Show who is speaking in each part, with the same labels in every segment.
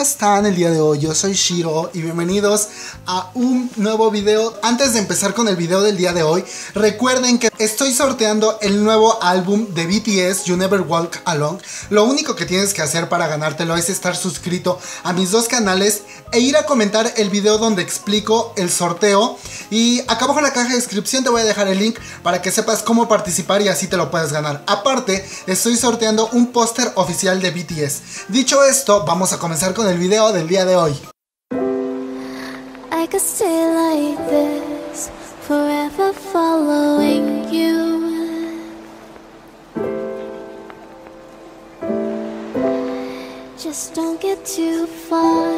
Speaker 1: están el día de hoy? Yo soy Shiro y bienvenidos a un nuevo video. Antes de empezar con el video del día de hoy, recuerden que estoy sorteando el nuevo álbum de BTS, You Never Walk Alone. Lo único que tienes que hacer para ganártelo es estar suscrito a mis dos canales e ir a comentar el video donde explico el sorteo. Y acá abajo en la caja de descripción te voy a dejar el link para que sepas cómo participar y así te lo puedes ganar. Aparte, estoy sorteando un póster oficial de BTS. Dicho esto, vamos a comenzar con el video del día de hoy.
Speaker 2: I could stay like this, forever following you. Just don't get too far,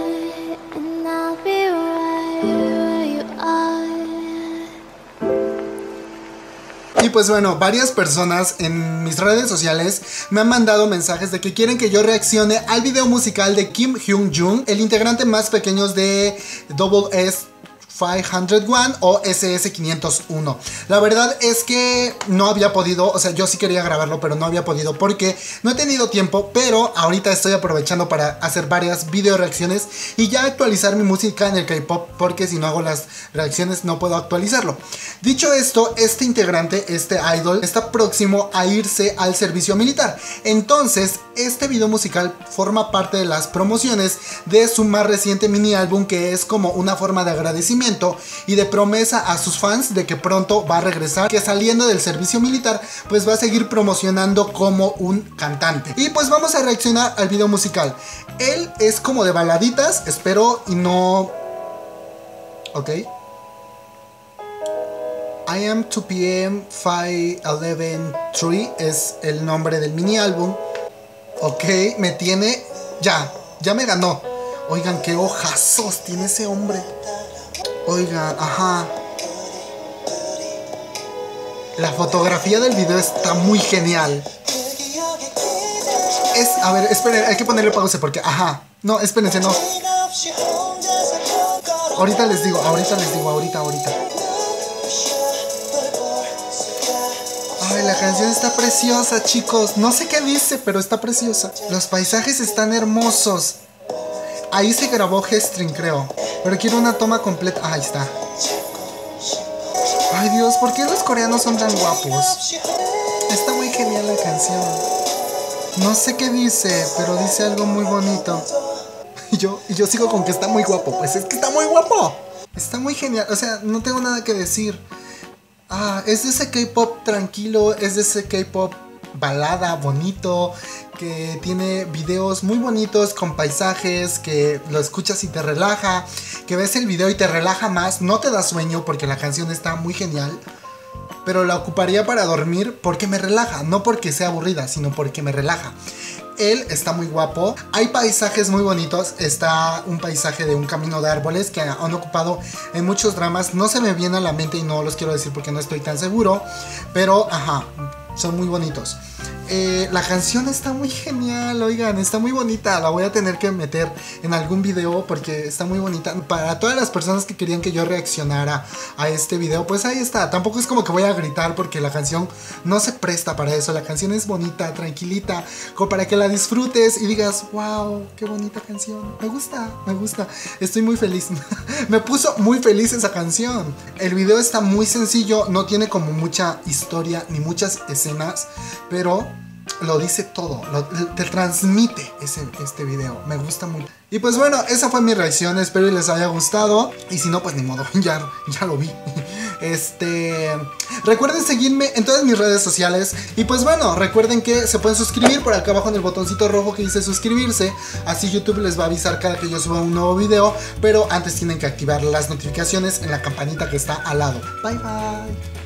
Speaker 2: and I'll be right
Speaker 1: Y pues bueno, varias personas en mis redes sociales me han mandado mensajes de que quieren que yo reaccione al video musical de Kim Hyun Jung, el integrante más pequeño de Double S 501 o SS501. La verdad es que no había podido, o sea, yo sí quería grabarlo, pero no había podido porque no he tenido tiempo, pero ahorita estoy aprovechando para hacer varias video reacciones y ya actualizar mi música en el K-pop porque si no hago las reacciones no puedo actualizarlo. Dicho esto, este integrante, este idol, está próximo a irse al servicio militar. Entonces, este video musical forma parte de las promociones de su más reciente mini álbum que es como una forma de agradecimiento y de promesa a sus fans de que pronto va a regresar, que saliendo del servicio militar pues va a seguir promocionando como un cantante. Y pues vamos a reaccionar al video musical. Él es como de baladitas, espero y no... Ok. I am 2pm 511 3 es el nombre del mini álbum. Ok, me tiene... Ya, ya me ganó. Oigan, qué hojazos tiene ese hombre. Oigan, ajá. La fotografía del video está muy genial. Es, a ver, esperen, hay que ponerle pausa porque, ajá. No, espérense, no. Ahorita les digo, ahorita les digo, ahorita, ahorita. La canción está preciosa, chicos. No sé qué dice, pero está preciosa. Los paisajes están hermosos. Ahí se grabó Gestring, creo. Pero quiero una toma completa. Ah, ahí está. Ay, Dios, ¿por qué los coreanos son tan guapos? Está muy genial la canción. No sé qué dice, pero dice algo muy bonito. Y yo, y yo sigo con que está muy guapo. Pues es que está muy guapo. Está muy genial. O sea, no tengo nada que decir. Ah, es de ese K-pop tranquilo. Es de ese K-pop balada, bonito, que tiene videos muy bonitos con paisajes, que lo escuchas y te relaja, que ves el video y te relaja más, no te da sueño porque la canción está muy genial, pero la ocuparía para dormir porque me relaja, no porque sea aburrida, sino porque me relaja. Él está muy guapo. Hay paisajes muy bonitos. Está un paisaje de un camino de árboles que han ocupado en muchos dramas. No se me viene a la mente y no los quiero decir porque no estoy tan seguro. Pero, ajá, son muy bonitos. Eh, la canción está muy genial, oigan, está muy bonita. La voy a tener que meter en algún video porque está muy bonita. Para todas las personas que querían que yo reaccionara a este video, pues ahí está. Tampoco es como que voy a gritar porque la canción no se presta para eso. La canción es bonita, tranquilita, como para que la disfrutes y digas, wow, qué bonita canción. Me gusta, me gusta. Estoy muy feliz. me puso muy feliz esa canción. El video está muy sencillo, no tiene como mucha historia ni muchas escenas, pero lo dice todo, te transmite este video, me gusta mucho. Y pues bueno, esa fue mi reacción, espero les haya gustado. Y si no, pues ni modo, ya, ya lo vi. Este. Recuerden seguirme en todas mis redes sociales. Y pues bueno, recuerden que se pueden suscribir por acá abajo en el botoncito rojo que dice suscribirse. Así YouTube les va a avisar cada que yo suba un nuevo video. Pero antes tienen que activar las notificaciones en la campanita que está al lado. Bye bye.